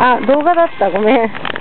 あ、動画だった。ごめん。